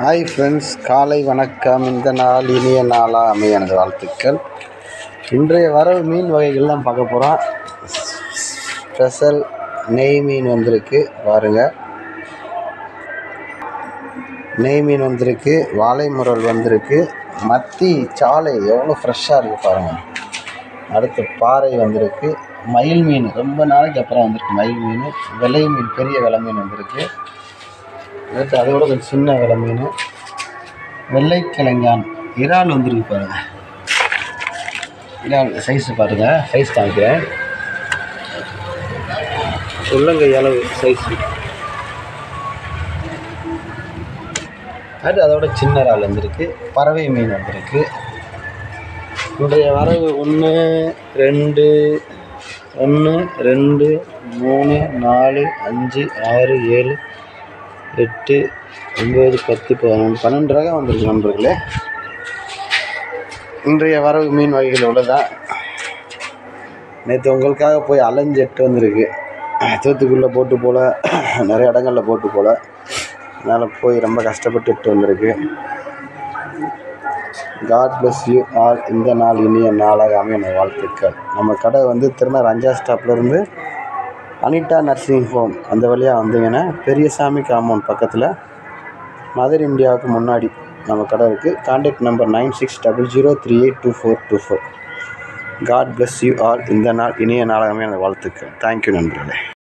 Hi friends காலை வணக்கம். இந்த நாள் இனிய நாளாக அமைய எனது வாழ்த்துக்கள். இன்றைய வரவு மீன் வகைகள் தான் பார்க்க போகிறோம் ஸ்பெஷல் நெய் மீன் வந்திருக்கு பாருங்கள் நெய் மீன் வந்திருக்கு வாழை முரல் வந்திருக்கு. மத்தி சாலை எவ்வளோ ஃப்ரெஷ்ஷாக இருக்குது பாருங்கள் அடுத்து பாறை வந்திருக்கு. மயில் மீன் ரொம்ப நாளைக்கு அப்புறம் வந்திருக்கு மயில் மீன். விலை மீன் பெரிய விலை மீன் வந்திருக்கு. அடுத்து அதை விட கொஞ்சம் சின்ன வெலை மீன். வெள்ளைக்கிழங்கான். இறால் வந்துருக்கு பாருங்க. இறால் சைஸ் பாருங்க. சைஸ் காமிக்கிறேன். உள்ளங்கை அளவு சைஸ் அது அதோட சின்ன இறால் வந்திருக்கு. பறவை மீன் வந்திருக்கு. இன்றைய வரவு ஒன்று ரெண்டு ஒன்று ரெண்டு மூணு நாலு அஞ்சு ஆறு ஏழு எட்டு ஒம்பது பத்து பதினொன்று பன்னெண்டு ரகம் வந்திருக்கு நண்பர்களே. இன்றைய வரவு மீன் வகைகள் இவ்வளோதான் நேற்று உங்களுக்காக போய் அலைஞ்சு எட்டு வந்திருக்கு. தூத்துக்குள்ளே போட்டு போல் நிறைய இடங்களில் போட்டு போல். அதனால் போய் ரொம்ப கஷ்டப்பட்டு எட்டு வந்திருக்கு. காட் பிளஸ் யூ ஆல் இந்த நாள் இனிய நாளாக அமைய வாழ்த்துக்கள். நம்ம கடை வந்து திருநர் அஞ்சா ஸ்டாப்லேருந்து அனிட்டா நர்சிங் ஹோம் அந்த வழியாக வந்தீங்கன்னா பெரியசாமி காம்பவுண்ட் பக்கத்தில் மதர் இந்தியாவுக்கு முன்னாடி நம்ம கடை இருக்குது contact number nine six double zero three eight two four two four God bless you all இந்த நாள் இனிய நாளாகவே அந்த வாழ்த்துக்கள் தேங்க்யூ நண்பர்களே.